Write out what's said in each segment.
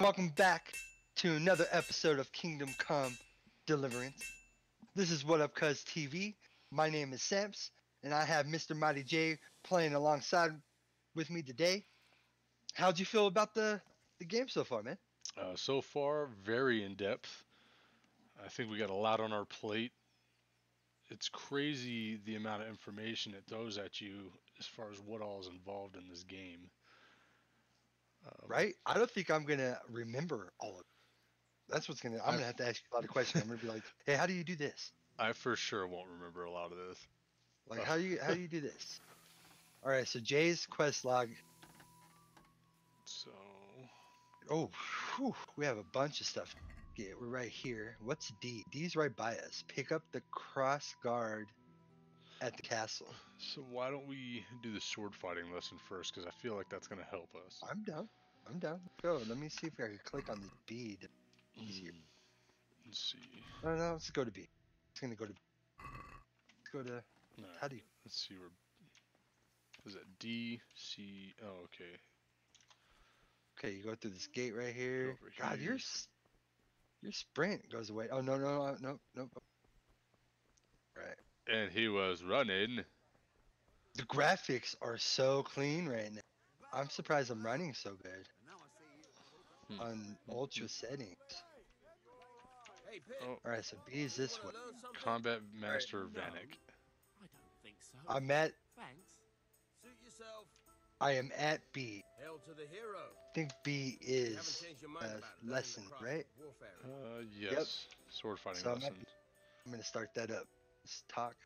Welcome back to another episode of Kingdom Come Deliverance. This is What Up Cuz TV. My name is Samps, and I have Mr. Mighty Jay playing alongside with me today. How'd you feel about the, the game so far, man? Uh, so far, very in depth. I think we got a lot on our plate. It's crazy the amount of information it throws at you as far as what all is involved in this game. Um, right? I don't think I'm gonna remember all of it. That's what's gonna. I'm gonna have to ask you a lot of questions. I'm gonna be like, "Hey, how do you do this?" I for sure won't remember a lot of this. Like, how do you how do you do this? All right, so Jay's quest log. So. Oh, whew, we have a bunch of stuff. Yeah, we're right here. What's D? D's right by us. Pick up the cross guard at the castle. So why don't we do the sword fighting lesson first? Because I feel like that's gonna help us. I'm down. I'm down. Go. Let me see if I can click on the B. To easier. Hmm. Let's see. No, no. Let's go to B. It's gonna go to. Let's go to. No, How do you? Let's see where. Was that D C? Oh, okay. Okay, you go through this gate right here. Over God, here. your your sprint goes away. Oh no no no no no. Right. And he was running. The graphics are so clean right now. I'm surprised I'm running so good Hmm. on ultra settings. Oh, All right, so B is this Wanna one. Combat Master No. Vanek. I don't think so. I'm at. Thanks. Suit yourself. I am at B. Hail to the hero. I think B is changed uh, lesson, right? Uh, yes. Sword fighting So I'm lesson. I'm gonna start that up. Let's talk.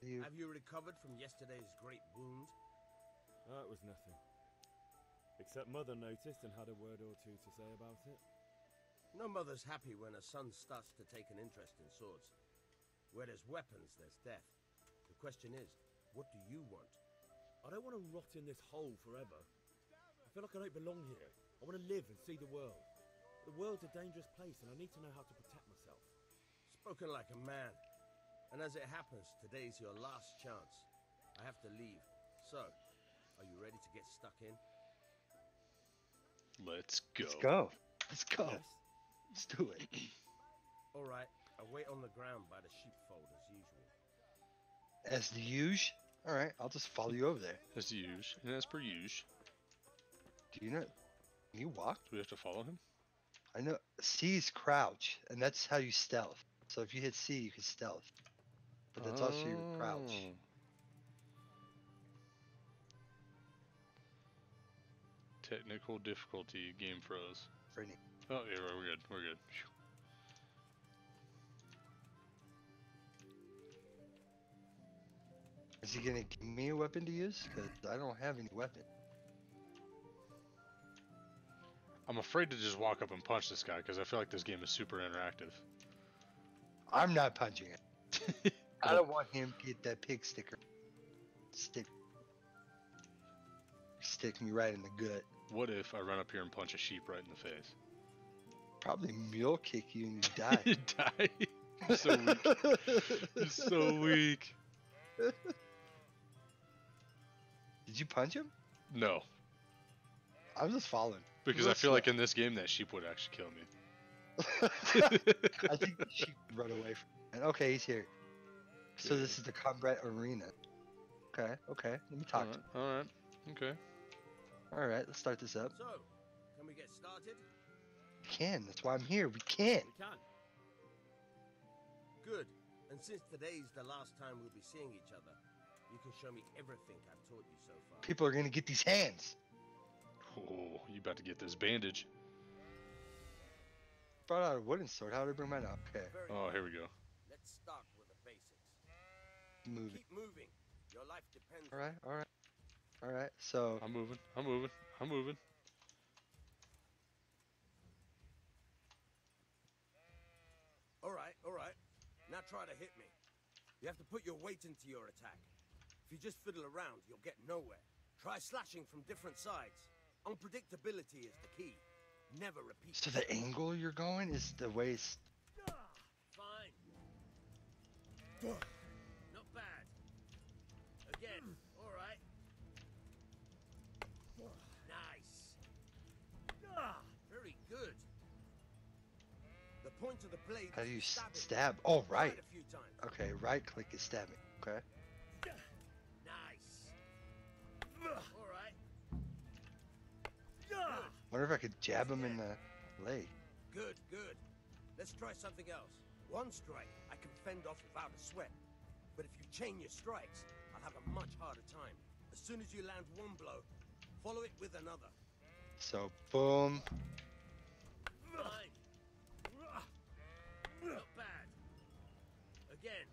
You. Have you recovered from yesterday's great wound? Oh, it was nothing. Except Mother noticed and had a word or two to say about it. No mother's happy when a son starts to take an interest in swords. Where there's weapons, there's death. The question is, what do you want? I don't want to rot in this hole forever. I feel like I don't belong here. I want to live and see the world. The world's a dangerous place and I need to know how to protect myself. Spoken like a man. And as it happens, today's your last chance. I have to leave. So, are you ready to get stuck in? Let's go. Let's go. Let's go. Yes. Let's do it. All right, I wait on the ground by the sheepfold as usual. As the usual. All right, I'll just follow you over there. As the usual. And as per usual. Do you know? Can you walk? Do we have to follow him? I know C is crouch, and that's how you stealth. So if you hit C, you can stealth. But that's also your crouch. Oh. Technical difficulty, game froze. Freddy. Oh, yeah, we're good. We're good. Phew. Is he gonna give me a weapon to use? Because I don't have any weapon. I'm afraid to just walk up and punch this guy because I feel like this game is super interactive. I'm not punching it. I don't want him to get that pig sticker. Stick. Stick me right in the gut. What if I run up here and punch a sheep right in the face? Probably mule kick you and you die. You die. You're so weak. You're so weak. Did you punch him? No, I'm just following. because I feel like in this game that sheep would actually kill me. I think the sheep would run away from. And okay, he's here. So this is the combat arena. Okay, okay. Let me talk. All to right, him. all right, okay. All right, let's start this up. So, can we get started? We can. That's why I'm here. We can. We can. Good. And since today's the last time we'll be seeing each other, you can show me everything I've taught you so far. People are gonna get these hands. Oh, you about to get this bandage? Brought out a wooden sword. How did I bring mine up? Okay, Very Oh, here we go. Let's start with the basics. Moving. Keep moving. Your life depends. All right, all right, all right. So I'm moving. I'm moving. I'm moving. All right, all right. Now try to hit me. You have to put your weight into your attack. If you just fiddle around, you'll get nowhere. Try slashing from different sides. Unpredictability is the key. Never repeat. So the angle you're going is the way it's Fine. Point of the blade. How do you stab it. stab? Oh, right. a few times. Okay, right click is stabbing. Okay. Nice. All right. Wonder if I could jab him in the leg. Good, good. Let's try something else. One strike I can fend off without a sweat. But if you chain your strikes, I'll have a much harder time. As soon as you land one blow, follow it with another. So boom. Again.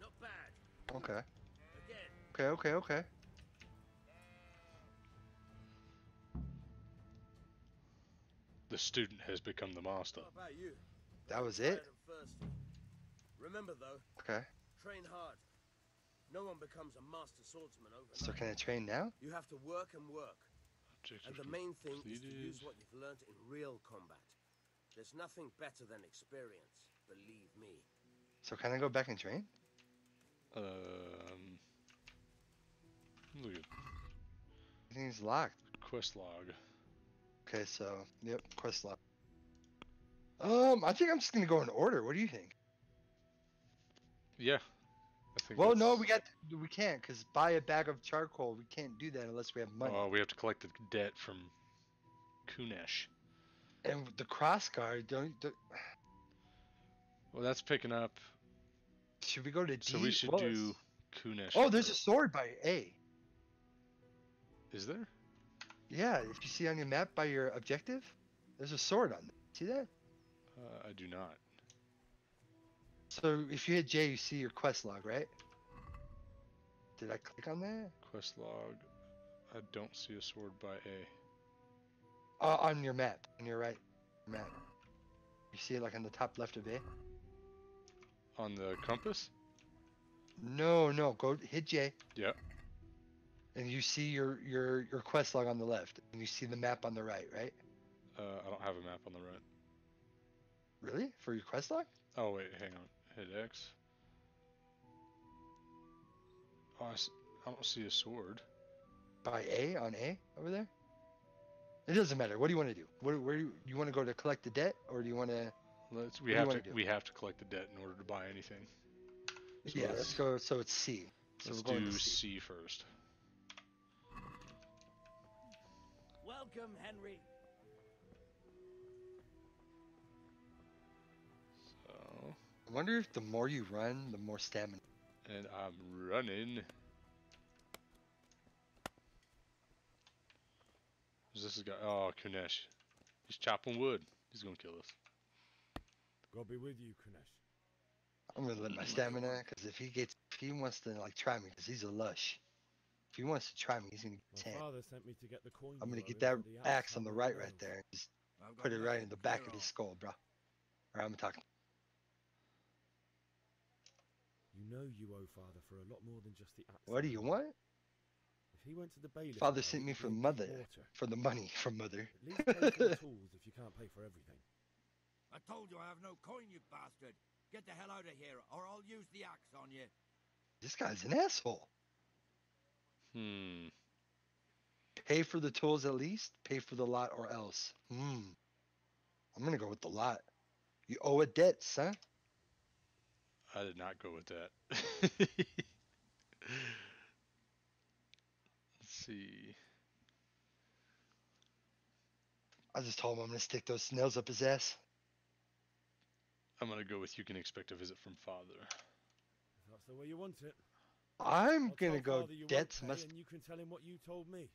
Not bad. Okay. Again. Okay, okay, okay. The student has become the master. What about you? That was it? Remember though, Okay. train hard. No one becomes a master swordsman overnight. So can I train now? You have to work and work. And the main thing is to use what you've learned in real combat. There's nothing better than experience, believe me. So can I go back and train? Um, look at Everything's locked. quest log. Okay, so yep, quest log. Um, I think I'm just gonna go in order. What do you think? Yeah. I think Well, no, we got we can't because buy a bag of charcoal. We can't do that unless we have money. Oh, we have to collect the debt from Kunesh. and the cross guard, don't, don't Well, that's picking up. should we go to D? So we should Well, do Kunesh. Oh, there's a sword by A. Is there? Yeah, if you see on your map by your objective, there's a sword on. There. See that? Uh, I do not. So if you hit J, you see your quest log, right? Did I click on that? Quest log. I don't see a sword by A. Uh, on your map, on your right map. You see it like on the top left of A? On the compass? No, no. Go hit J. Yeah. And you see your your your quest log on the left, and you see the map on the right, right? Uh, I don't have a map on the right. Really? For your quest log? Oh wait, hang on. Hit X. Oh, I, s- I don't see a sword. By A on A over there? It doesn't matter. What do you want to do? Where where do you, you want to go to collect the debt, or do you want to? Let's. We do you have wanna to. We have to collect the debt in order to buy anything. So yeah, let's- let's go. So it's C. So Let's we're going do to C. C first. Welcome, Henry. So, I wonder if the more you run, the more stamina. and I'm running. Who's this guy? Oh, Kunesh. He's chopping wood. He's gonna kill us. God be with you, Kunesh. I'm gonna let my stamina, because if he gets, if he wants to like try me, because he's a lush. If he wants to try me, he's gonna My ten. father sent me to get the coin. I'm gonna get that axe on the right, right there, and just put it right in the back clear of his skull, bro. Or I'm talking. You know you owe father for a lot more than just the axe. What do you want? If he went to the bailiff. Father sent me he'd from mother. water. For the money from mother. At least pay for the tools if you can't pay for everything. I told you I have no coin, you bastard. Get the hell out of here, or I'll use the axe on you. This guy's an asshole. Hmm. Pay for the tools at least. Pay for the lot or else. Hmm. I'm gonna go with the lot. You owe a debt, son. I did not go with that. Let's see. I just told him I'm gonna stick those nails up his ass. I'm gonna go with you can expect a visit from father. If that's the way you want it. I'm I'll gonna go father you won't debts must And you can tell him what you told me.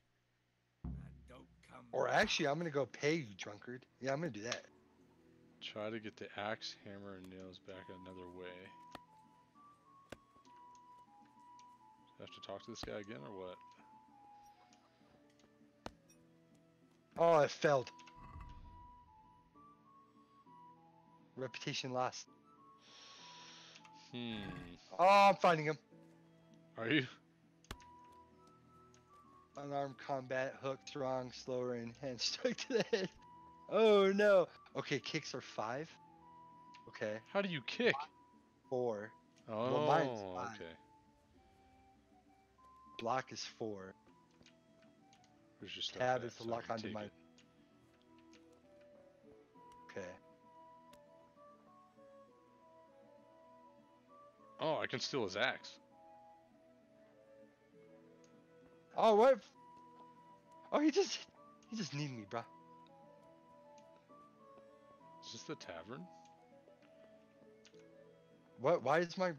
And don't come. or back. actually I'm gonna go pay you, drunkard. Yeah, I'm gonna do that. Try to get the axe, hammer, and nails back another way. Have to talk to this guy again or what? Oh, it failed. Reputation lost. Hmm. Oh, I'm finding him. Are you? Unarmed combat, hook, strong, slower, and hand strike to the head. Oh no. Okay, kicks are five. Okay, How do you kick? four. Oh, mine's five. okay. Block is four. Where's your stuff Tab is to lock onto my- it? I can steal his axe. Oh what? Oh, he just he just need me, bruh. Is this the tavern? What? Why is my?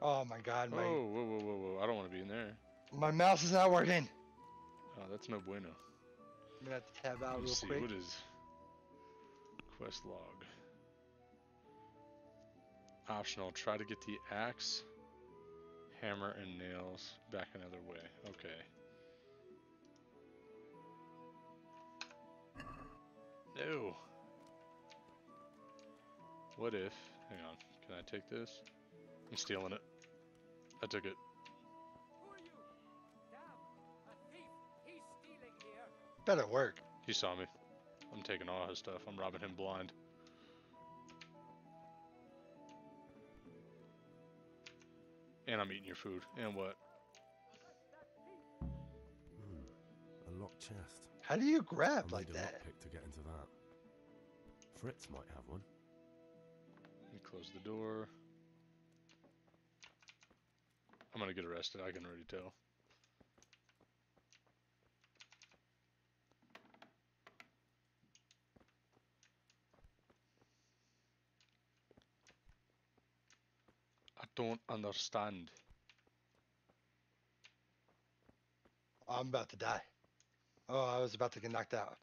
Oh my God, Oh, my whoa, whoa, whoa, whoa! I don't want to be in there. my mouse is not working. Oh, that's no bueno. I'm gonna have to tab out Let me real see quick. what is quest log. Optional. Try to get the axe, hammer, and nails back another way. Okay. No. What if? Hang on. Can I take this? I'm stealing it. I took it. Who are you? Damn! A thief! He's stealing here! Better work. He saw me. I'm taking all his stuff. I'm robbing him blind. And I'm eating your food. And what? Hmm. A locked chest. How do you I'll grab need like a that? lockpick to get into that. Fritz might have one. Let me close the door. I'm gonna get arrested. I can already tell. Don't understand. I'm about to die. Oh, I was about to get knocked out.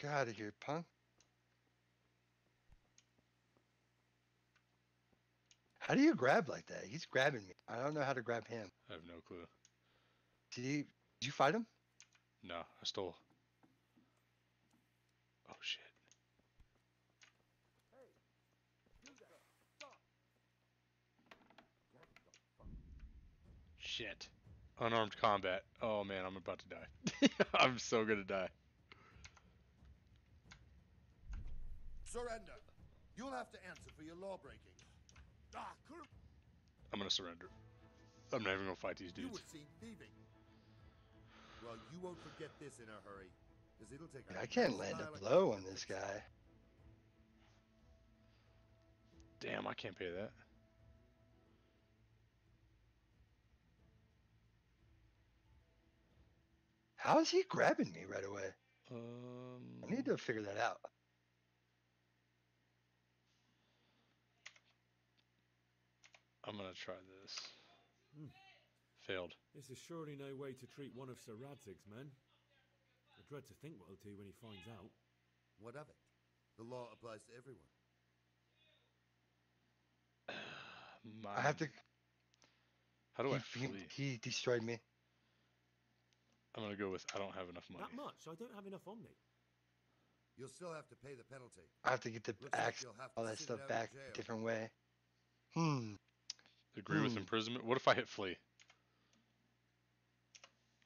Get out of here, punk. How do you grab like that? He's grabbing me. I don't know how to grab him. I have no clue. Did, he, did you fight him? No, I stole. Oh shit. Shit. Unarmed combat. Oh man, I'm about to die. I'm so gonna die. Surrender. You'll have to answer for your lawbreaking. Ah, cr- I'm gonna surrender. I'm not even gonna fight these you dudes. were seen thieving. Well, you won't forget this in a hurry, because it'll take a I can't land a blow on this guy. Damn, I can't pay that. How is he grabbing me right away? Um, I need to figure that out. I'm gonna try this. Hmm. Failed. This is surely no way to treat one of Sir Radzig's men. I dread to think what he'll do when he finds out. What of it? The law applies to everyone. I have to. How do I he, he, flee? he destroyed me. I'm gonna go with I don't have enough money. That much? I don't have enough on me. You'll still have to pay the penalty. I have to get the Looks like axe, you'll have all that stuff it out in back a different way. Hmm. Agree with Hmm. imprisonment. What if I hit flee?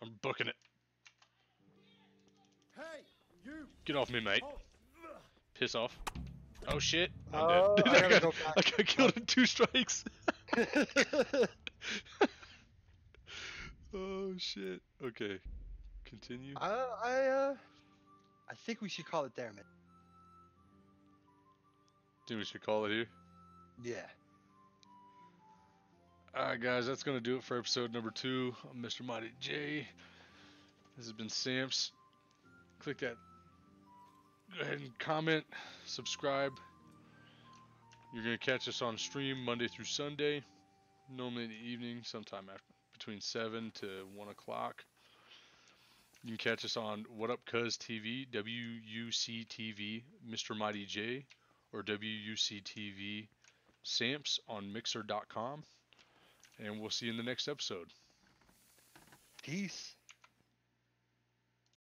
I'm booking it. Hey, you! Get off me, mate. Oh, Piss off. Oh shit. I'm Oh, dead. I I, gotta go. I got killed in two strikes. oh shit. Okay. Continue. I, I, uh, I think we should call it there, man. think we should call it here. Yeah. Alright, guys, that's going to do it for episode number two. I'm Mr. Mighty Jay. This has been Samps. Click that. Go ahead and comment, subscribe. You're going to catch us on stream Monday through Sunday, normally in the evening, sometime after, between 7 to 1 o'clock. You can catch us on What Up Cuz TV, WUC TV, Mr. Mighty Jay, or WUC TV Samps on Mixer.com and we'll see you in the next episode. Peace.